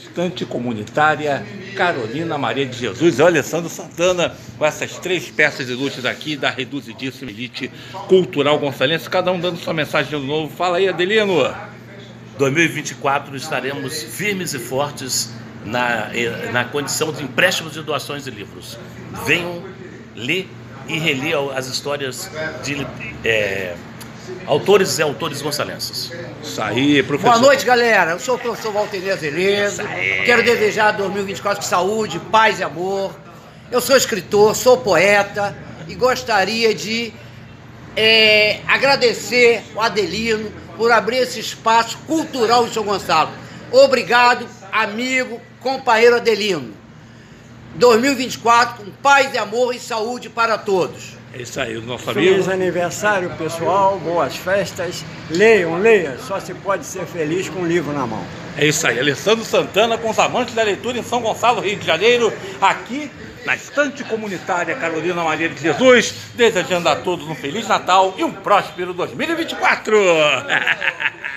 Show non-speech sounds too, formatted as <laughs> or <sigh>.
estante comunitária Carolina Maria de Jesus e Alessandro Santana com essas três peças ilustres aqui da reduzidíssima elite cultural gonçalense, cada um dando sua mensagem de novo. Fala aí, Adelino. 2024 estaremos firmes e fortes na, eh, na condição de empréstimos e doações de livros. Venham ler e reler as histórias de é, autores e autores gonçalenses. Isso aí, professor. Boa noite, galera. Eu sou o professor Walter Azevedo. Quero desejar 2024 saúde, paz e amor. Eu sou escritor, sou poeta e gostaria de é, agradecer o Adelino por abrir esse espaço cultural em São Gonçalo. Obrigado, amigo, companheiro Adelino. 2024 com paz e amor e saúde para todos. É isso aí, o nosso amigo. Feliz aniversário, pessoal. Boas festas. Leiam, leiam. Só se pode ser feliz com um livro na mão. É isso aí, Alessandro Santana com os amantes da leitura em São Gonçalo, Rio de Janeiro, aqui na estante comunitária Carolina Maria de Jesus, desejando a todos um Feliz Natal e um próspero 2024! <laughs>